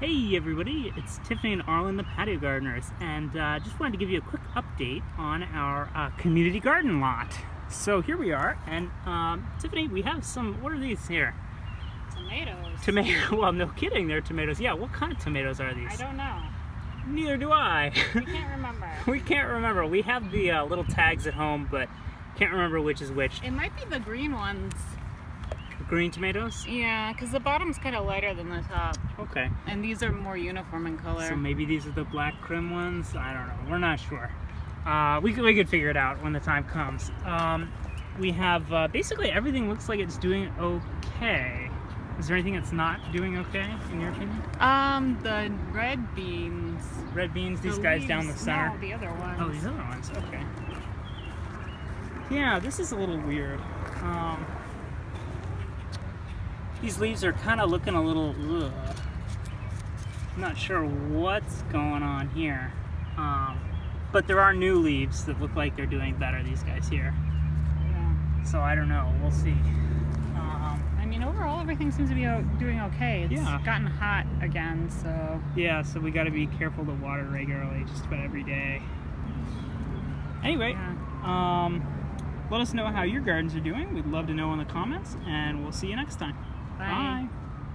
Hey everybody, it's Tiffany and Arlen, the patio gardeners, and uh, just wanted to give you a quick update on our uh, community garden lot. So here we are, and um, Tiffany, we have some, what are these here? Tomatoes. Tomato, well no kidding, they're tomatoes. Yeah, what kind of tomatoes are these? I don't know. Neither do I. We can't remember. we can't remember. We have the uh, little tags at home, but can't remember which is which. It might be the green ones. Green tomatoes? Yeah, because the bottom's kind of lighter than the top. Okay. And these are more uniform in color. So maybe these are the black Krim ones. I don't know. We're not sure. Uh, we, could, we could figure it out when the time comes. Um, we have uh, basically everything looks like it's doing okay. Is there anything that's not doing okay in your opinion? um, the red beans. Red beans, these The guys down the center. No, the other ones. Oh, these other ones. Okay. Yeah, this is a little weird. Um, these leaves are kind of looking a little. Ugh. I'm not sure what's going on here. Um, but there are new leaves that look like they're doing better. These guys here. Yeah. So I don't know. We'll see. Um, I mean, overall, everything seems to be doing okay. It's Yeah. gotten hot again, so. yeah, so we got to be careful to water regularly, just about every day. Anyway, Yeah. Um, let us know how your gardens are doing. We'd love to know in the comments, and we'll see you next time. Bye. Bye.